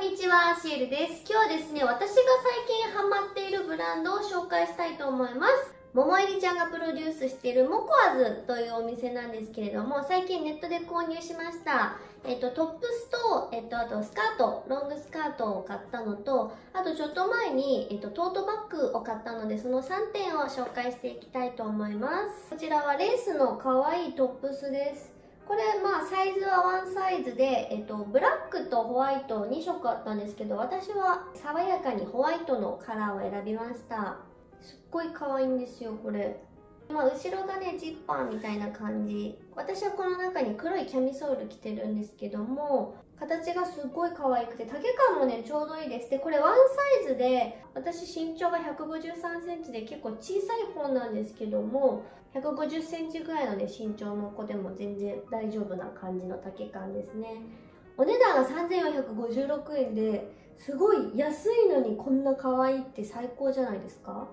にちは、シエルです。今日はですね、私が最近ハマっているブランドを紹介したいと思います。桃入りちゃんがプロデュースしているモコアズというお店なんですけれども、最近ネットで購入しました。えっと、トップスと、えっと、あとスカート、ロングスカートを買ったのと、あとちょっと前に、えっと、トートバッグを買ったので、その3点を紹介していきたいと思います。こちらはレースの可愛いトップスです。これまあサイズはワンサイズで、えっと、ブラックとホワイト2色あったんですけど私は爽やかにホワイトのカラーを選びました。すっごい可愛いんですよこれ。まあ、後ろがねジッパーみたいな感じ。私はこの中に黒いキャミソール着てるんですけども形がすっごい可愛くて丈感もねちょうどいいです。でこれワンサイズで私身長が1 5 3センチで結構小さい方なんですけども1 5 0センチぐらいのね身長の子でも全然大丈夫な感じの丈感ですね。お値段が3456円ですごい安いのにこんな可愛いって最高じゃないですか。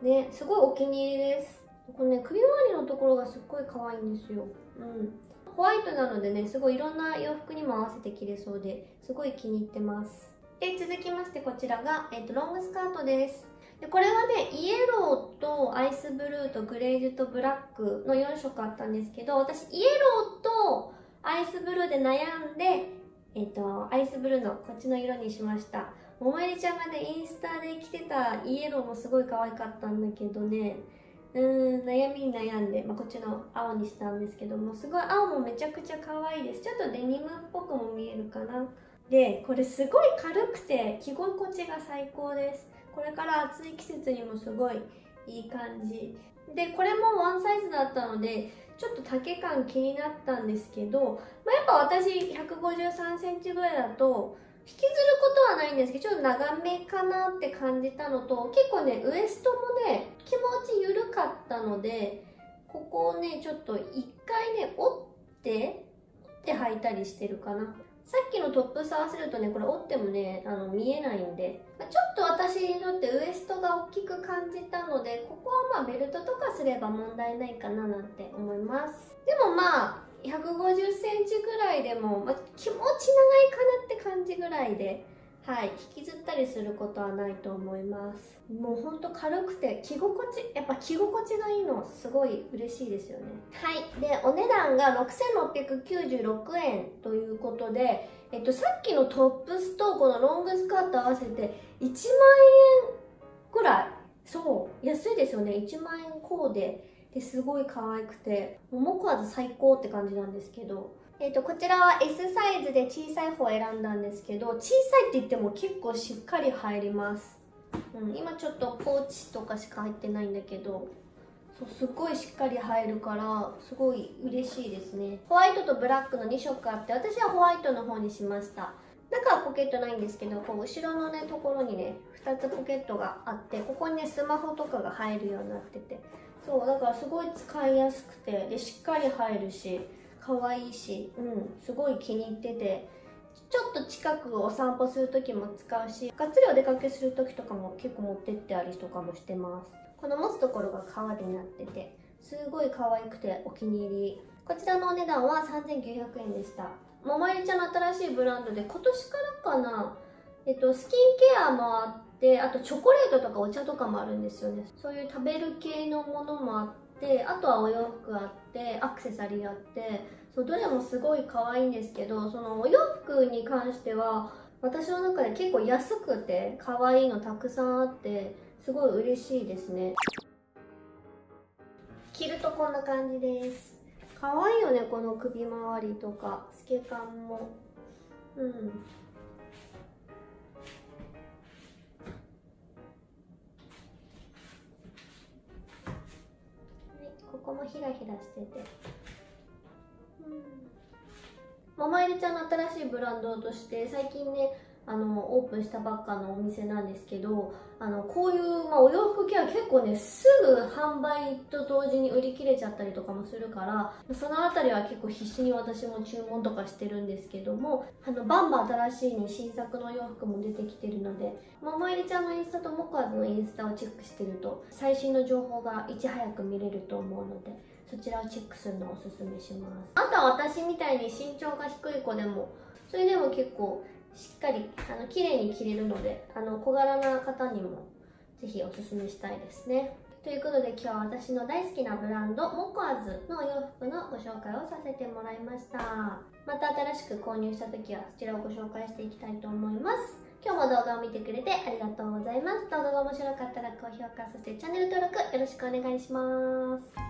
ねすごいお気に入りです。このね首周りのところがすっごい可愛いんですよ。うん。ホワイトなのでねすごいいろんな洋服にも合わせて着れそうですごい気に入ってます。で続きましてこちらが、えーと、ロングスカートです。でこれはねイエローとアイスブルーとグレージュとブラックの4色あったんですけど私イエローとアイスブルーで悩んでえっ、ー、とアイスブルーのこっちの色にしました。ももりちゃんがねインスタで着てたイエローもすごい可愛かったんだけどねうん悩みに悩んで、まあ、こっちの青にしたんですけどもすごい青もめちゃくちゃ可愛いです。ちょっとデニムっぽくも見えるかな。でこれすごい軽くて着心地が最高です。これから暑い季節にもすごいいい感じ。でこれもワンサイズだったのでちょっと丈感気になったんですけど、まあ、やっぱ私1 5 3センチぐらいだと引きずることはないんですけどちょっと長めかなって感じたのと結構ねウエストもね気持ち緩かったのでここをねちょっと一回ね折って折って履いたりしてるかな。さっきのトップス合わせるとねこれ折ってもねあの見えないんで、まちょっと私にとってウエストが大きく感じたのでここはまあベルトとかすれば問題ないかななんて思います。でもまあ150センチぐらいでも、まあ、気持ち長いかなって感じぐらいで、はい、引きずったりすることはないと思います。もうほんと軽くて着心地やっぱ着心地がいいのすごい嬉しいですよね。はいでお値段が6696円ということで、えっと、さっきのトップスとこのロングスカート合わせて1万円ぐらい。そう安いですよね。1万円コーデですごい可愛くてももこわず最高って感じなんですけどえーと、こちらは S サイズで小さい方を選んだんですけど小さいって言っても結構しっかり入ります、うん、今ちょっとポーチとかしか入ってないんだけどそうすっごいしっかり入るからすごい嬉しいですね。ホワイトとブラックの2色あって私はホワイトの方にしました。中はポケットないんですけどこう後ろのねところにね2つポケットがあってここにねスマホとかが入るようになってて。そうだからすごい使いやすくてでしっかり入るし可愛いしうんすごい気に入っててちょっと近くお散歩する時も使うしがっつりお出かけする時とかも結構持ってってありとかもしてます。この持つところが革になっててすごい可愛くてお気に入り。こちらのお値段は3900円でした。桃入ちゃんの新しいブランドで今年からかなえっとスキンケアもあってあとチョコレートとかお茶とかもあるんですよね。そういう食べる系のものもあってあとはお洋服あってアクセサリーあってそうどれもすごい可愛いんですけどそのお洋服に関しては私の中で結構安くて可愛いのたくさんあってすごい嬉しいですね。着るとこんな感じです。可愛いよねこの首周りとか透け感も。うん。ここもヒラヒラしてて。ママエリちゃんの新しいブランドとして最近ねあのオープンしたばっかのお店なんですけどあのこういう、まあ、お洋服系は結構ねすぐ販売と同時に売り切れちゃったりとかもするからその辺りは結構必死に私も注文とかしてるんですけどもあのバンバン新しいね新作の洋服も出てきてるのでももえりちゃんのインスタとモコアズのインスタをチェックしてると最新の情報がいち早く見れると思うのでそちらをチェックするのをおすすめします。あとは私みたいに身長が低い子でもそれでも結構しっかりあの綺麗に着れるのであの小柄な方にもぜひおすすめしたいですね。ということで今日は私の大好きなブランドモコアズのお洋服のご紹介をさせてもらいました。また新しく購入した時はそちらをご紹介していきたいと思います。今日も動画を見てくれてありがとうございます。動画が面白かったら高評価そしてチャンネル登録よろしくお願いします。